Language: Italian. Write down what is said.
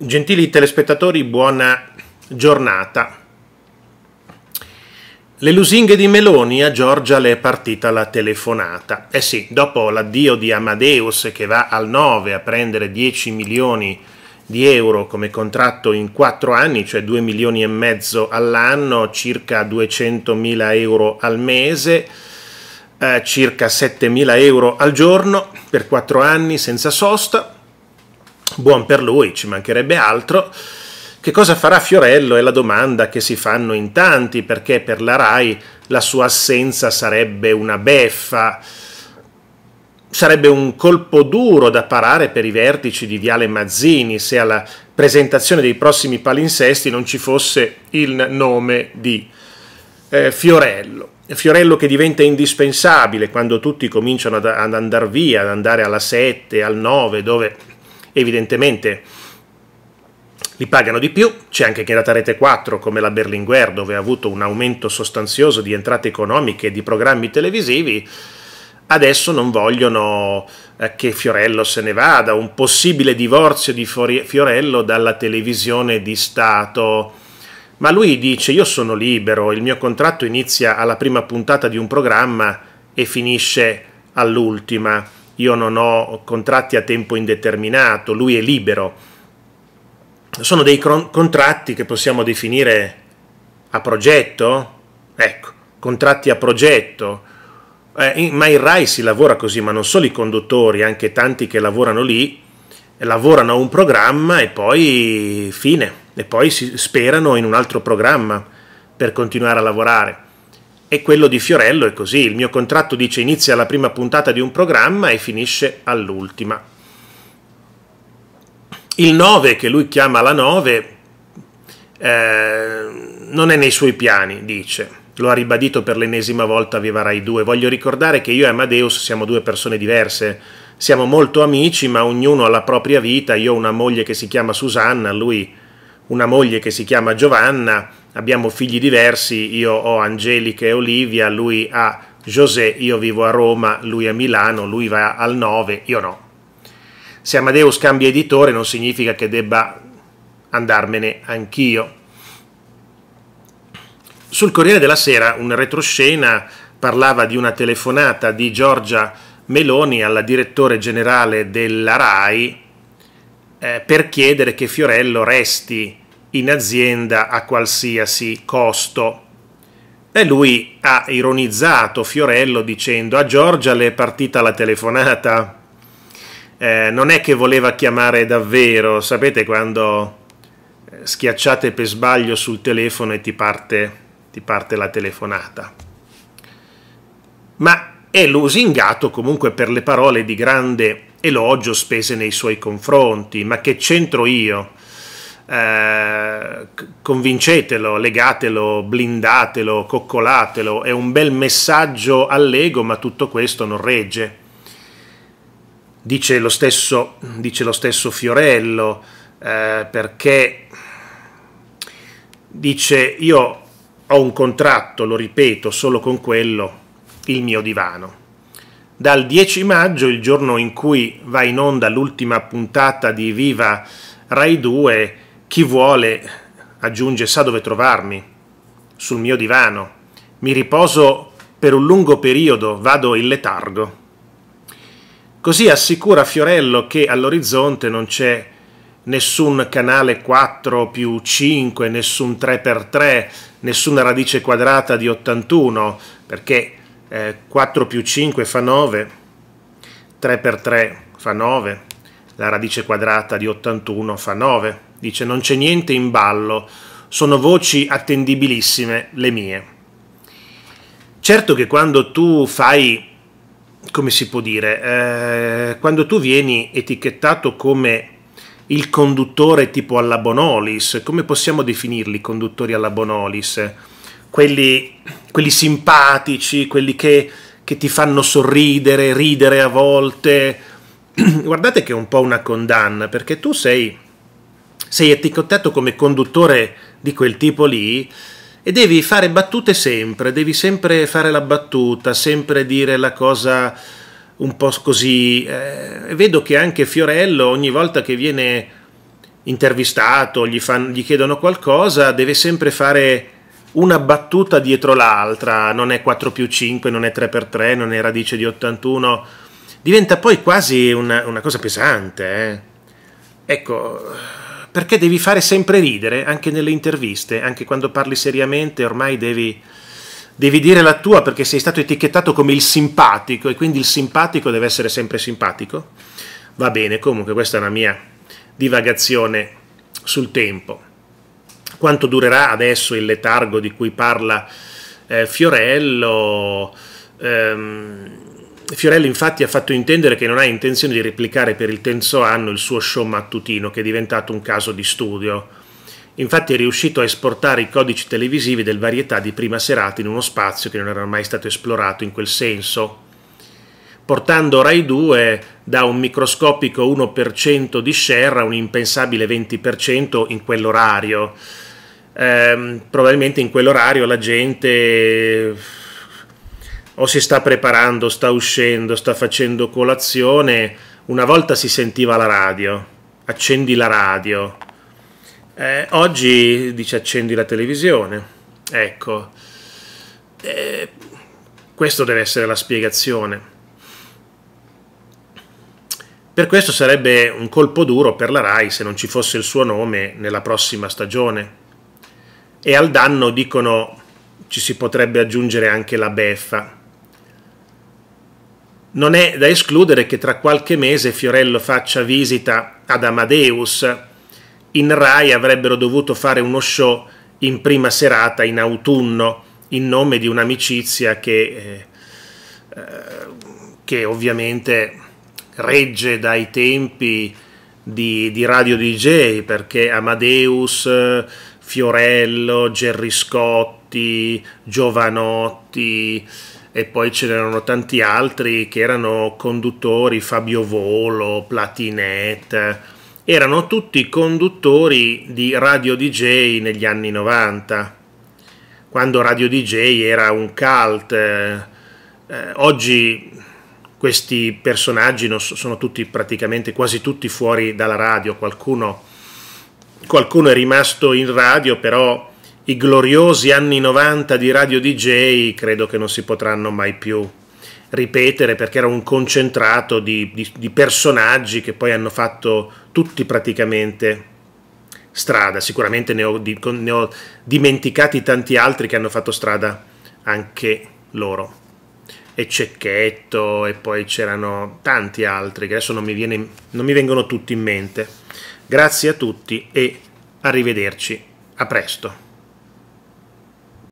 Gentili telespettatori, buona giornata. Le lusinghe di Meloni a Giorgia le è partita la telefonata. Eh sì, dopo l'addio di Amadeus che va al 9 a prendere 10 milioni di euro come contratto in 4 anni, cioè 2 milioni e mezzo all'anno, circa 200 mila euro al mese, eh, circa 7 mila euro al giorno per 4 anni senza sosta buon per lui, ci mancherebbe altro. Che cosa farà Fiorello è la domanda che si fanno in tanti, perché per la RAI la sua assenza sarebbe una beffa, sarebbe un colpo duro da parare per i vertici di Viale Mazzini se alla presentazione dei prossimi palinsesti non ci fosse il nome di eh, Fiorello. Fiorello che diventa indispensabile quando tutti cominciano ad, ad andare via, ad andare alla 7, al 9, dove evidentemente li pagano di più, c'è anche chi è rete 4 come la Berlinguer dove ha avuto un aumento sostanzioso di entrate economiche e di programmi televisivi, adesso non vogliono eh, che Fiorello se ne vada, un possibile divorzio di Fiorello dalla televisione di Stato. Ma lui dice io sono libero, il mio contratto inizia alla prima puntata di un programma e finisce all'ultima io non ho contratti a tempo indeterminato, lui è libero. Sono dei contratti che possiamo definire a progetto? Ecco, contratti a progetto. Eh, ma in RAI si lavora così, ma non solo i conduttori, anche tanti che lavorano lì, lavorano a un programma e poi fine, e poi si sperano in un altro programma per continuare a lavorare. E quello di Fiorello è così, il mio contratto dice inizia la prima puntata di un programma e finisce all'ultima. Il 9, che lui chiama la 9, eh, non è nei suoi piani, dice. Lo ha ribadito per l'ennesima volta a Viva Rai 2. Voglio ricordare che io e Amadeus siamo due persone diverse. Siamo molto amici, ma ognuno ha la propria vita. Io ho una moglie che si chiama Susanna, lui una moglie che si chiama Giovanna abbiamo figli diversi, io ho Angelica e Olivia, lui ha José, io vivo a Roma, lui a Milano, lui va al 9, io no. Se Amadeus cambia editore non significa che debba andarmene anch'io. Sul Corriere della Sera un retroscena parlava di una telefonata di Giorgia Meloni alla direttore generale della RAI eh, per chiedere che Fiorello resti in azienda a qualsiasi costo. E lui ha ironizzato Fiorello dicendo a Giorgia le è partita la telefonata. Eh, non è che voleva chiamare davvero, sapete quando eh, schiacciate per sbaglio sul telefono e ti parte, ti parte la telefonata. Ma è lusingato comunque per le parole di grande elogio spese nei suoi confronti. Ma che c'entro io? eh, convincetelo, legatelo, blindatelo, coccolatelo, è un bel messaggio all'ego, ma tutto questo non regge. Dice lo stesso, dice lo stesso Fiorello, eh, perché dice io ho un contratto, lo ripeto, solo con quello, il mio divano. Dal 10 maggio, il giorno in cui va in onda l'ultima puntata di Viva Rai 2, chi vuole, aggiunge, sa dove trovarmi, sul mio divano. Mi riposo per un lungo periodo, vado in letargo. Così assicura Fiorello che all'orizzonte non c'è nessun canale 4 più 5, nessun 3x3, nessuna radice quadrata di 81, perché eh, 4 più 5 fa 9, 3x3 fa 9, la radice quadrata di 81 fa 9 dice non c'è niente in ballo, sono voci attendibilissime le mie. Certo che quando tu fai, come si può dire, eh, quando tu vieni etichettato come il conduttore tipo alla Bonolis, come possiamo definirli i conduttori alla Bonolis? Quelli, quelli simpatici, quelli che, che ti fanno sorridere, ridere a volte. Guardate che è un po' una condanna, perché tu sei sei etichettato come conduttore di quel tipo lì e devi fare battute sempre, devi sempre fare la battuta, sempre dire la cosa un po' così. Eh, vedo che anche Fiorello ogni volta che viene intervistato, gli, fan, gli chiedono qualcosa, deve sempre fare una battuta dietro l'altra, non è 4 più 5, non è 3 per 3, non è radice di 81, diventa poi quasi una, una cosa pesante. Eh? Ecco, perché devi fare sempre ridere, anche nelle interviste, anche quando parli seriamente, ormai devi, devi dire la tua perché sei stato etichettato come il simpatico e quindi il simpatico deve essere sempre simpatico. Va bene, comunque questa è una mia divagazione sul tempo. Quanto durerà adesso il letargo di cui parla eh, Fiorello? Ehm, Fiorello infatti ha fatto intendere che non ha intenzione di replicare per il terzo anno il suo show mattutino, che è diventato un caso di studio. Infatti è riuscito a esportare i codici televisivi del varietà di prima serata in uno spazio che non era mai stato esplorato in quel senso portando Rai 2 da un microscopico 1% di share a un impensabile 20% in quell'orario. Eh, probabilmente in quell'orario la gente o si sta preparando, sta uscendo, sta facendo colazione. Una volta si sentiva la radio, accendi la radio. Eh, oggi dice accendi la televisione. Ecco, eh, questo deve essere la spiegazione. Per questo sarebbe un colpo duro per la RAI se non ci fosse il suo nome nella prossima stagione. E al danno dicono ci si potrebbe aggiungere anche la beffa. Non è da escludere che tra qualche mese Fiorello faccia visita ad Amadeus. In Rai avrebbero dovuto fare uno show in prima serata in autunno in nome di un'amicizia che, eh, eh che ovviamente regge dai tempi di, di Radio DJ perché Amadeus, Fiorello, Gerry Scotti, Giovanotti e poi ce n'erano tanti altri che erano conduttori, Fabio Volo, Platinet, erano tutti conduttori di Radio DJ negli anni 90, quando Radio DJ era un cult. Eh, oggi questi personaggi sono tutti praticamente quasi tutti fuori dalla radio, qualcuno, qualcuno è rimasto in radio, però i gloriosi anni 90 di Radio DJ credo che non si potranno mai più ripetere perché era un concentrato di, di, di personaggi che poi hanno fatto tutti praticamente strada, sicuramente ne ho, ne ho dimenticati tanti altri che hanno fatto strada anche loro e Cecchetto e poi c'erano tanti altri che adesso non mi, viene, non mi vengono tutti in mente. Grazie a tutti e arrivederci. A presto.